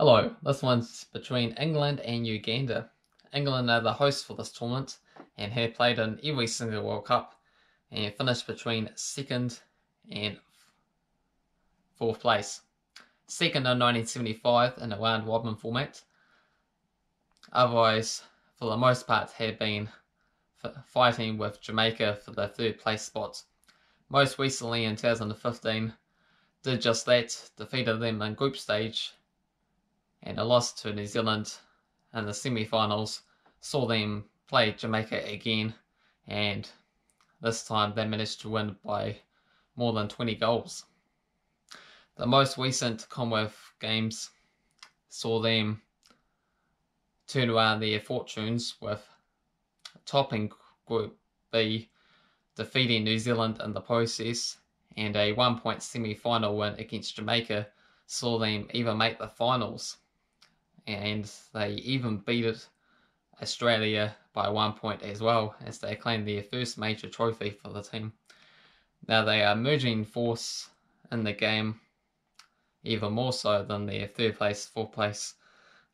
Hello, this one's between England and Uganda. England are the hosts for this tournament and have played in every single World Cup and finished between second and fourth place. Second in 1975 in a round robin format. Otherwise, for the most part, have been fighting with Jamaica for the third place spot. Most recently in 2015, did just that, defeated them in group stage and a loss to New Zealand in the semi-finals saw them play Jamaica again and this time they managed to win by more than 20 goals. The most recent Commonwealth Games saw them turn around their fortunes with topping Group B, defeating New Zealand in the process, and a one point semi final win against Jamaica saw them even make the finals and they even beat it, Australia by one point as well as they claimed their first major trophy for the team. Now they are merging force in the game even more so than their third place, fourth place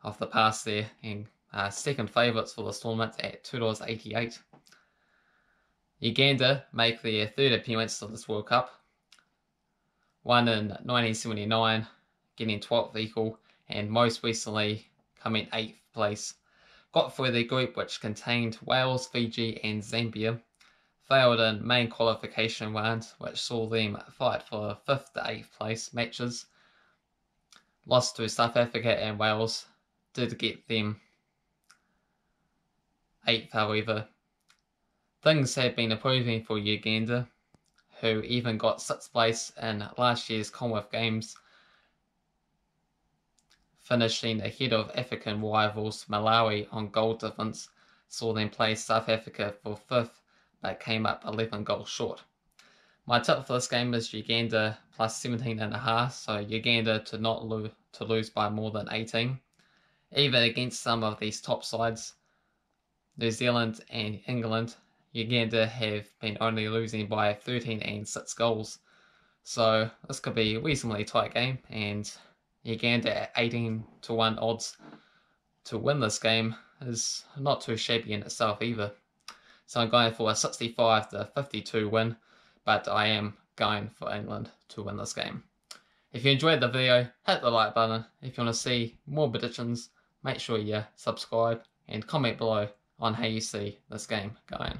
of the past there and uh, second favourites for this tournament at $2.88. Uganda make their third appearance to this World Cup. One in 1979, getting 12th equal and most recently coming 8th place. Got through the group which contained Wales, Fiji and Zambia. Failed in main qualification round which saw them fight for 5th to 8th place matches. Lost to South Africa and Wales. Did get them 8th however. Things have been improving for Uganda who even got 6th place in last year's Commonwealth Games finishing ahead of African rivals Malawi on goal difference, saw them play South Africa for fifth, but came up 11 goals short. My tip for this game is Uganda plus 17 and a half, so Uganda to not lose to lose by more than 18. Even against some of these top sides, New Zealand and England, Uganda have been only losing by 13 and 6 goals. So this could be a reasonably tight game and Uganda at 18 to 1 odds to win this game is not too shabby in itself either. So I'm going for a 65 to 52 win, but I am going for England to win this game. If you enjoyed the video, hit the like button. If you want to see more predictions, make sure you subscribe and comment below on how you see this game going.